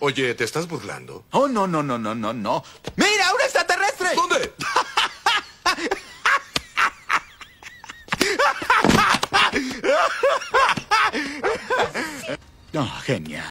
Oye, ¿te estás burlando? Oh, no, no, no, no, no, no. ¡Mira, un extraterrestre! ¿Dónde? Oh, genial.